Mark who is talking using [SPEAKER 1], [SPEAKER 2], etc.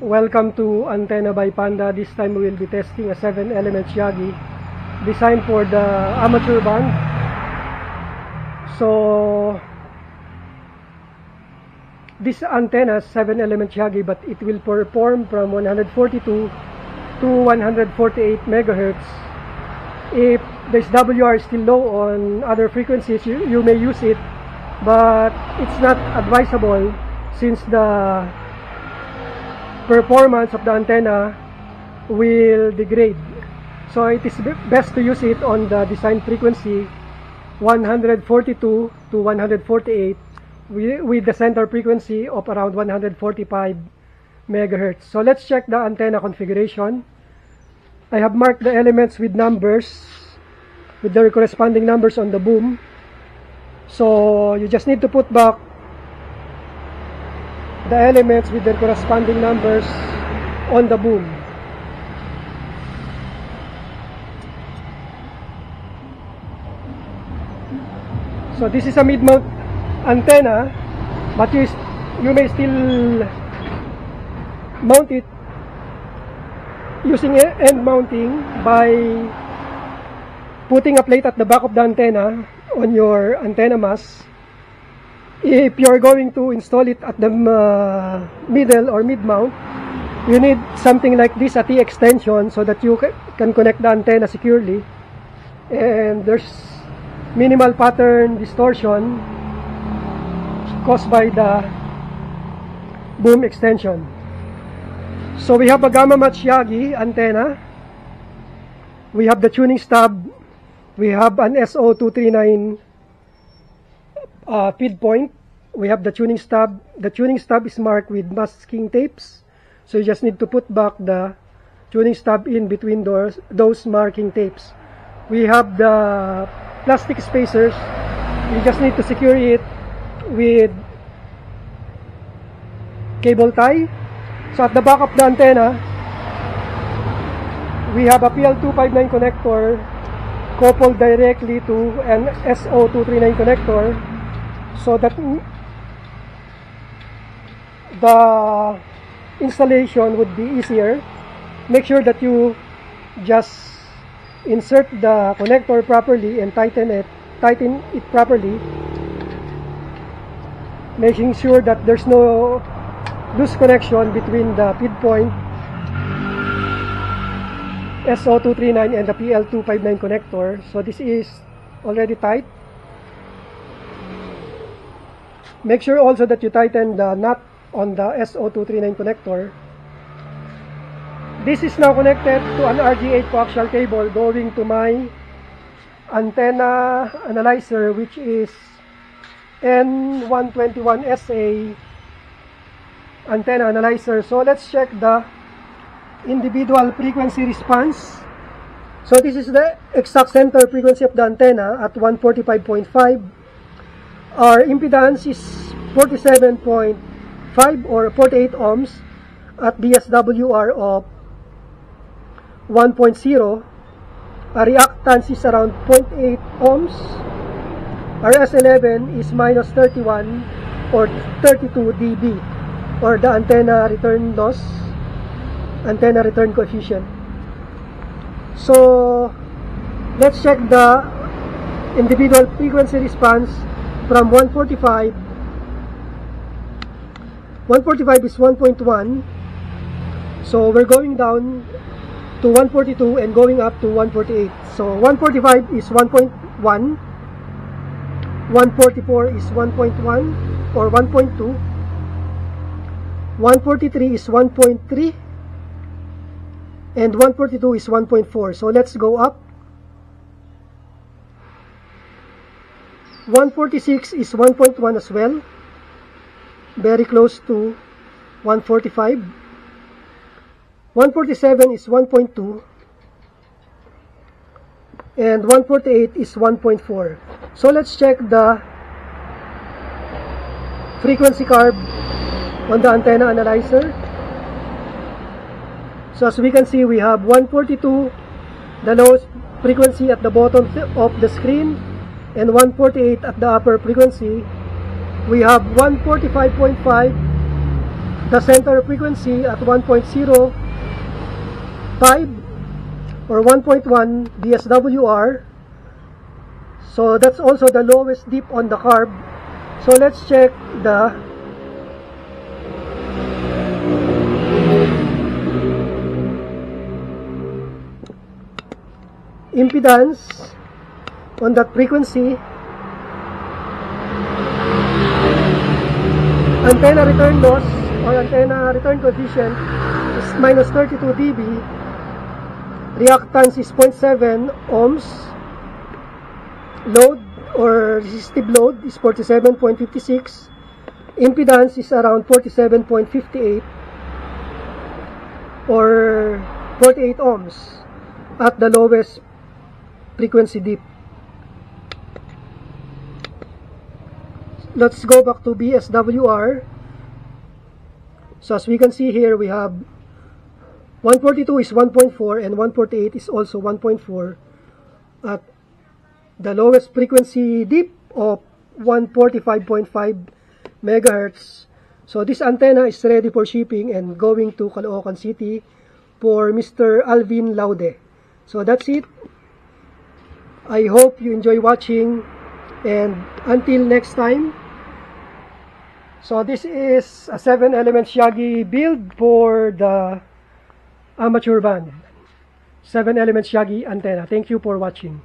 [SPEAKER 1] Welcome to Antenna by Panda. This time we will be testing a 7 element Yagi designed for the amateur band. So this antenna is 7 element Yagi but it will perform from 142 to 148 megahertz. If this WR is still low on other frequencies, you, you may use it but it's not advisable since the performance of the antenna will degrade. So it is best to use it on the design frequency 142 to 148 with the center frequency of around 145 megahertz. So let's check the antenna configuration. I have marked the elements with numbers with their corresponding numbers on the boom. So you just need to put back the elements with their corresponding numbers on the boom. So this is a mid-mount antenna, but you, you may still mount it using end mounting by putting a plate at the back of the antenna on your antenna mass if you're going to install it at the uh, middle or mid mount you need something like this a T extension so that you can connect the antenna securely. And there's minimal pattern distortion caused by the boom extension. So we have a gamma match Yagi antenna. We have the tuning stub. We have an SO239 uh, feed point, we have the tuning stub. The tuning stub is marked with masking tapes. So you just need to put back the tuning stub in between those, those marking tapes. We have the plastic spacers. You just need to secure it with cable tie. So at the back of the antenna, we have a PL259 connector coupled directly to an SO239 connector so that the installation would be easier. Make sure that you just insert the connector properly and tighten it tighten it properly. Making sure that there's no loose connection between the feed point SO239 and the PL259 connector. So this is already tight Make sure also that you tighten the nut on the SO239 connector. This is now connected to an RG8 coaxial cable going to my antenna analyzer which is N121SA antenna analyzer. So let's check the individual frequency response. So this is the exact center frequency of the antenna at 145.5 our impedance is 47.5 or 48 ohms at BSWR of 1.0 our reactance is around 0.8 ohms. Our S11 is minus 31 or 32 dB or the antenna return loss antenna return coefficient. So let's check the individual frequency response from 145 145 is 1.1 so we're going down to 142 and going up to 148 so 145 is 1.1 144 is 1.1 or 1.2 143 is 1.3 and 142 is 1.4 so let's go up 146 is 1.1 as well. Very close to 145. 147 is 1.2. And 148 is 1.4. So let's check the frequency curve on the antenna analyzer. So as we can see, we have 142, the lowest frequency at the bottom of the screen, and 148 at the upper frequency we have 145.5 the center frequency at 1.05 or 1.1 DSWR. So that's also the lowest dip on the carb. So let's check the impedance on that frequency. Antenna return loss or antenna return coefficient is minus 32 dB. Reactance is 0.7 ohms. Load or resistive load is 47.56 impedance is around 47.58 or 48 ohms at the lowest frequency dip let's go back to BSWR so as we can see here we have 142 is 1.4 and 148 is also 1.4 at the lowest frequency dip of 145.5 megahertz. So this antenna is ready for shipping and going to Caloocan City for Mr. Alvin Laude. So that's it. I hope you enjoy watching and until next time so this is a 7 element Yagi build for the amateur band. 7 element Yagi antenna. Thank you for watching